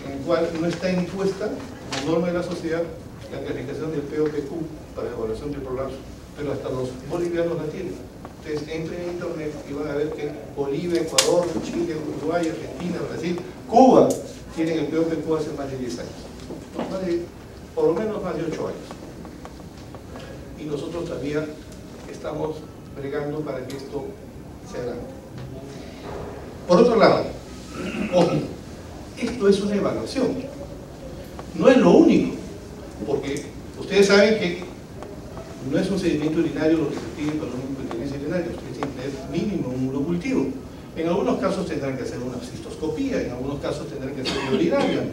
en el cual no está impuesta como norma de la sociedad la calificación del POPQ para evaluación del prolapso, pero hasta los bolivianos la tienen. Ustedes entren en internet y van a ver que Bolivia, Ecuador, Chile, Uruguay, Argentina, Brasil, Cuba tienen el POPQ hace más de 10 años. Por lo menos más de 8 años. Y nosotros todavía estamos bregando para que esto se haga. Por otro lado, ojo, esto es una evaluación. No es lo único, porque ustedes saben que no es un sedimento urinario lo que se pide para una incontinencia urinaria, ustedes tienen que tener mínimo un urocultivo. En algunos casos tendrán que hacer una cistoscopía, en algunos casos tendrán que hacer una urinaria.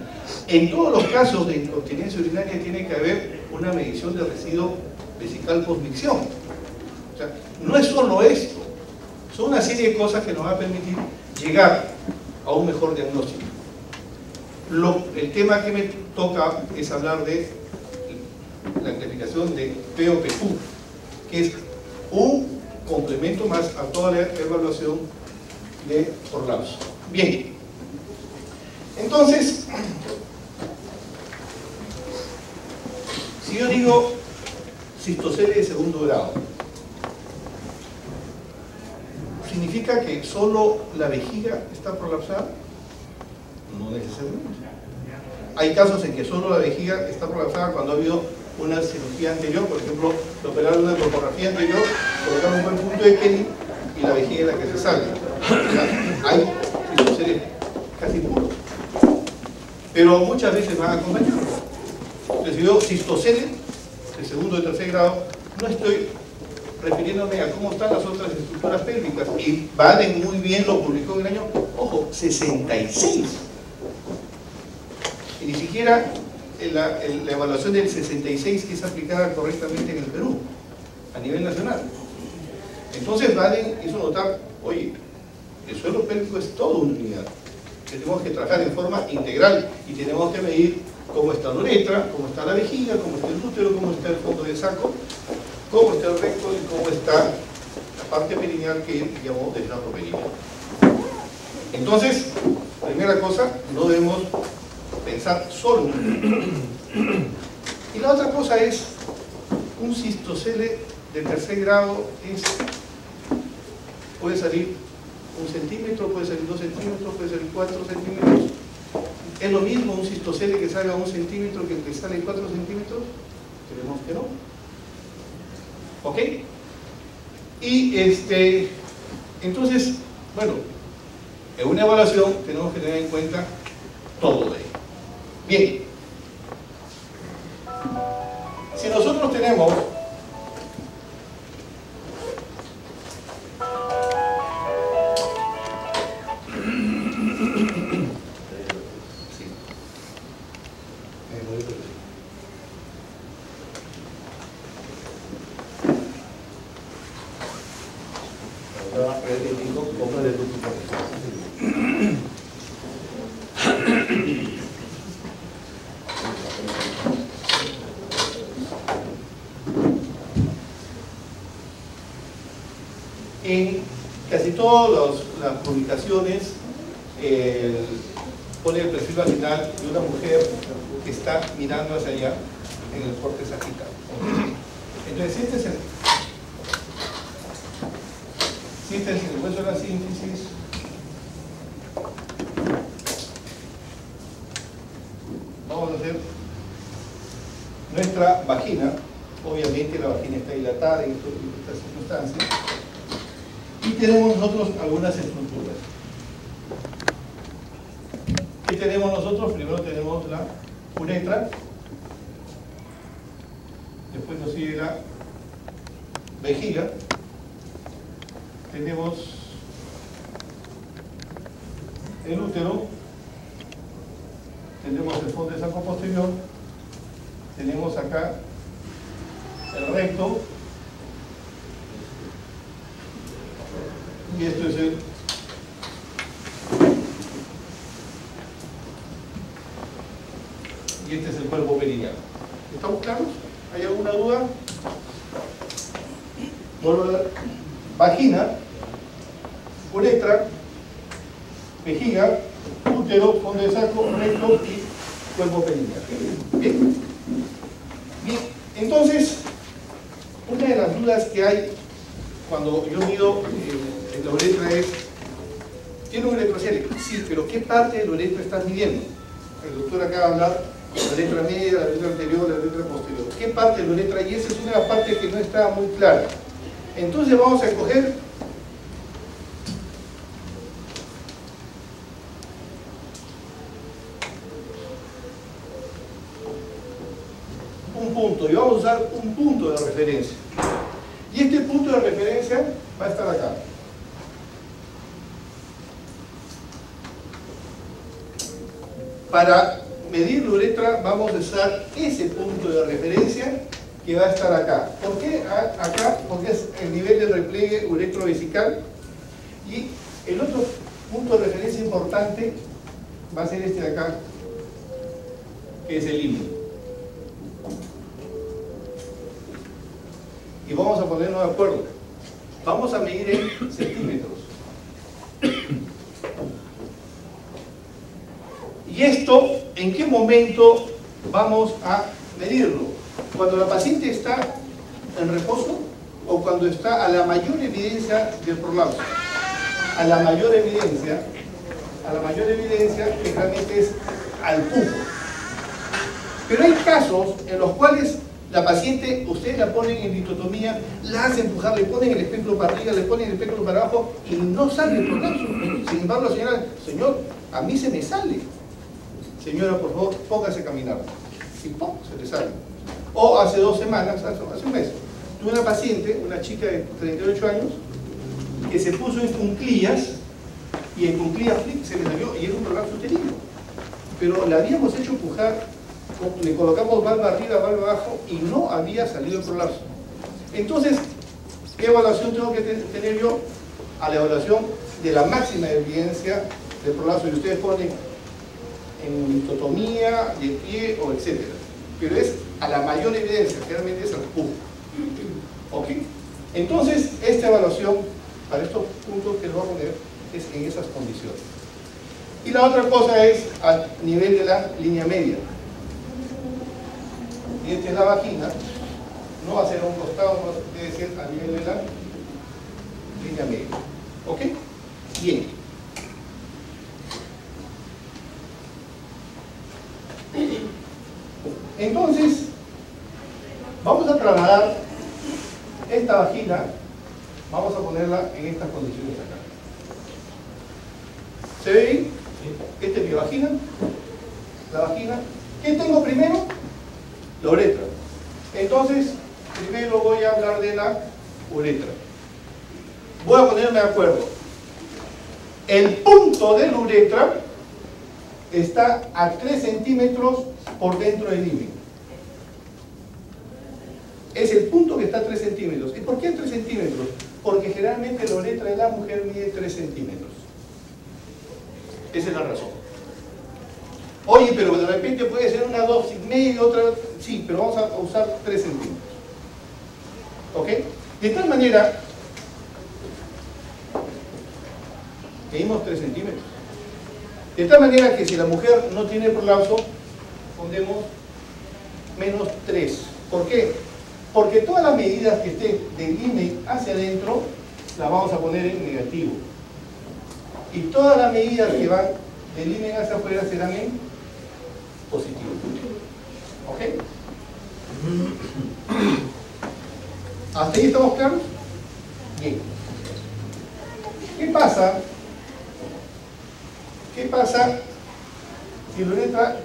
En todos los casos de incontinencia urinaria tiene que haber una medición de residuo vesical postmicción. O sea, no es solo esto, son una serie de cosas que nos va a permitir llegar a un mejor diagnóstico. Lo- el tema que me toca es hablar de la clasificación de POPQ, que es un complemento más a toda la evaluación de prolapso. Bien, entonces, si yo digo cistocelia de segundo grado, ¿significa que solo la vejiga está prolapsada? No necesariamente. Hay casos en que solo la vejiga está prolapsada cuando ha habido una cirugía anterior, por ejemplo, le operaron una topografía anterior, colocaron un buen punto de Kelly y la vejiga es la que se sale. Hay cistoceles casi puros. Pero muchas veces van acompañados. Entonces, si yo cistocele de segundo y tercer grado, no estoy refiriéndome a cómo están las otras estructuras pélvicas. Y Baden muy bien lo publicó en el año, ojo, 66. Y ni siquiera la, evaluación del 66 que es aplicada correctamente en el Perú, a nivel nacional. Entonces Baden hizo notar, oye, el suelo pélvico es toda una unidad. que Tenemos que trabajar en forma integral y tenemos que medir cómo está la uretra, cómo está la vejiga, cómo está el útero, cómo está el fondo del saco, cómo está el recto y cómo está la parte perineal que él llamó desgarro perineal. Entonces, primera cosa, no debemos pensar solo un Y la otra cosa es, un cistocele de tercer grado es, puede salir un centímetro, puede salir dos centímetros, puede salir cuatro centímetros. ¿Es lo mismo un cistocele que salga un centímetro que el que sale cuatro centímetros? Creemos que no. ¿Ok? Y este, entonces, bueno, en una evaluación tenemos que tener en cuenta todo. Bien. Si nosotros tenemos Sí. Eh, voy por aquí. Ahora, el dijo, compra de tu En casi todas las publicaciones pone el perfil vaginal de una mujer que está mirando hacia allá en el corte sagital. Entonces, este es el, si este es el hueso de la síntesis, vamos a hacer nuestra vagina. Obviamente la vagina está dilatada en estas circunstancias. Tenemos nosotros algunas estructuras. ¿Qué tenemos nosotros? Primero tenemos la uretra, después nos sigue la vejiga, tenemos el útero, tenemos el fondo de saco posterior, tenemos acá el recto, y esto es el y este es el cuerpo perineal. ¿Estamos claros? ¿Hay alguna duda? Vuelvo a ver. Vagina, uretra, vejiga, útero, fondo de saco, recto y cuerpo perineal. Bien. Bien. Entonces, una de las dudas que hay cuando yo mido eh, en la uretra es, ¿tiene un uretrocele? Sí, pero ¿qué parte del uretra estás midiendo? El doctor acaba de hablar de la letra media, la letra anterior, la letra posterior. ¿Qué parte de la uretra? Y esa es una parte que no está muy clara. Entonces vamos a escoger un punto y vamos a usar un punto de referencia. Y este punto de referencia va a estar acá. Para medir la uretra vamos a usar ese punto de referencia que va a estar acá. ¿Por qué acá? Porque es el nivel de repliegue uretrovesical y el otro punto de referencia importante va a ser este de acá, que es el límite. Y vamos a ponernos de acuerdo. Vamos a medir en centímetros. ¿Y esto en qué momento vamos a medirlo? Cuando la paciente está en reposo o cuando está a la mayor evidencia del prolapso. A la mayor evidencia, a la mayor evidencia que realmente es al pujo. Pero hay casos en los cuales la paciente, ustedes la ponen en litotomía, la hacen empujar, le ponen el espectro para arriba, le ponen el espectro para abajo y no sale el prolapso. Sin embargo, la señora, señor, a mí se me sale. Señora, por favor, póngase a caminar. Y ¡pum! se le sale. O hace dos semanas, hace un mes, tuve una paciente, una chica de 38 años, que se puso en cunclillas y en cunclillas se le salió y era un prolapso uterino. Pero la habíamos hecho empujar, le colocamos valva arriba, valva abajo y no había salido el prolapso. Entonces, ¿qué evaluación tengo que tener yo? A la evaluación de la máxima evidencia del prolapso. Y ustedes ponen en listotomía, de pie o etcétera. Pero es a la mayor evidencia, generalmente es al pujo. ¿Ok? Entonces, esta evaluación, para estos puntos que les voy a poner, es en esas condiciones. Y la otra cosa es a nivel de la línea media. Y esta es la vagina, no va a ser a un costado, debe ser a nivel de la línea media. ¿Ok? Bien. Entonces, vamos a trasladar esta vagina, vamos a ponerla en estas condiciones acá. ¿Se ve bien? Esta es mi vagina, la vagina. ¿Qué tengo primero? La uretra. Entonces, primero voy a hablar de la uretra. Voy a ponerme de acuerdo. El punto de la uretra está a 3 centímetros por dentro del límite. Es el punto que está a 3 centímetros. ¿Y por qué 3 centímetros? Porque generalmente la uretra de la mujer mide 3 centímetros. Esa es la razón. Oye, pero de repente puede ser una 2 y medio, otra... Sí, pero vamos a usar 3 centímetros. ¿Ok? De tal manera, medimos 3 centímetros. De tal manera que si la mujer no tiene prolapso, pondremos menos 3. ¿Por qué? Porque todas las medidas que estén del INE hacia adentro, las vamos a poner en negativo. Y todas las medidas que van del INE hacia afuera serán en positivo. ¿Ok? ¿Hasta ahí estamos claros? Bien. ¿Qué pasa? ¿Qué pasa si la uretra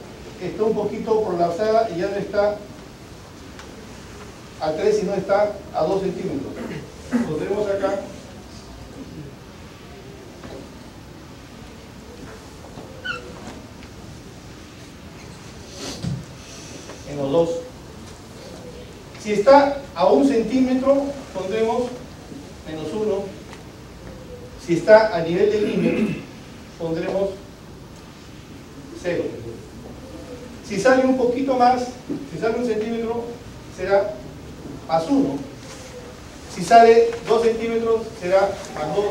está un poquito prolapsada y ya no está a 3 y no está a 2 centímetros? Lo tenemos acá. En los dos. Si está a un centímetro, pondremos menos 1. Si está a nivel del límite, pondremos 0. Si sale un poquito más, si sale un centímetro, será más 1. Si sale 2 centímetros, será más 2.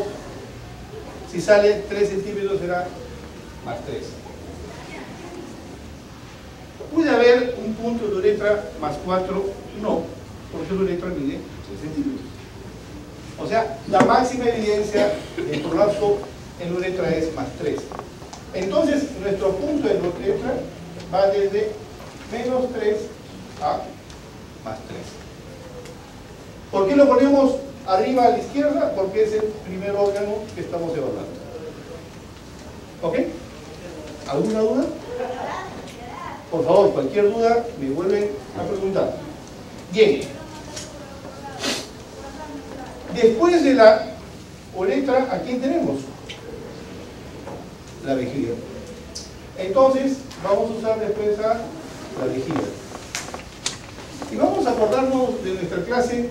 Si sale 3 centímetros, será más 3. ¿Puede haber un punto de uretra más 4? No, porque la uretra mide 3 centímetros. O sea, la máxima evidencia del prolapso en uretra es más 3. Entonces, nuestro punto de uretra va desde menos 3 a más 3. ¿Por qué lo ponemos arriba a la izquierda? Porque es el primer órgano que estamos evaluando. ¿Ok? ¿Alguna duda? Por favor, cualquier duda me vuelven a preguntar. Bien. Después de la uretra, ¿a quién tenemos? La vejiga. Entonces, vamos a usar después a la vejiga. Y vamos a acordarnos de nuestra clase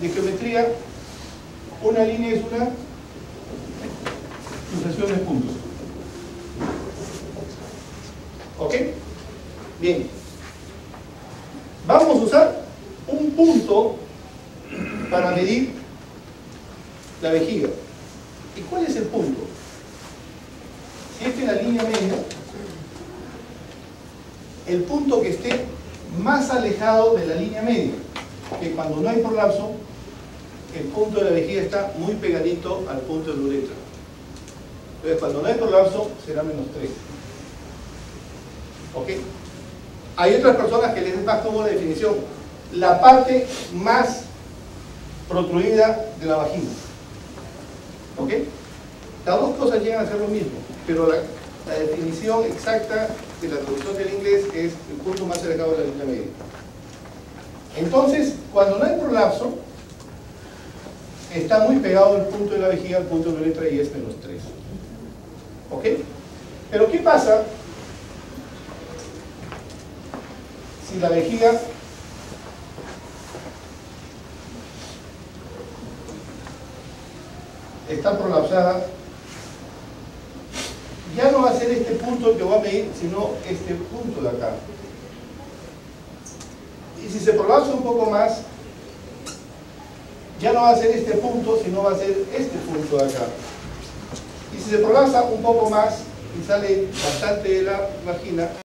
de geometría, una línea es una sucesión de puntos. ¿Ok? Bien. Vamos a usar un punto para medir la vejiga. ¿Y cuál es el punto? Si esta es la línea media, el punto que esté más alejado de la línea media, que cuando no hay prolapso, el punto de la vejiga está muy pegadito al punto de uretra. Entonces, cuando no hay prolapso, será menos 3. ¿Ok? Hay otras personas que les es más cómoda la definición. La parte más protruida de la vagina. ¿Ok? Las dos cosas llegan a ser lo mismo, pero la, la definición exacta de la traducción del inglés es el punto más alejado de la línea media. Entonces, cuando no hay prolapso, está muy pegado el punto de la vejiga al punto de la letra y es menos 3. ¿Ok? Pero ¿qué pasa si la vejiga está prolapsada? Ya no va a ser este punto que voy a medir, sino este punto de acá. Y si se prolapsa un poco más, ya no va a ser este punto, sino va a ser este punto de acá. Y si se prolapsa un poco más y sale bastante de la vagina,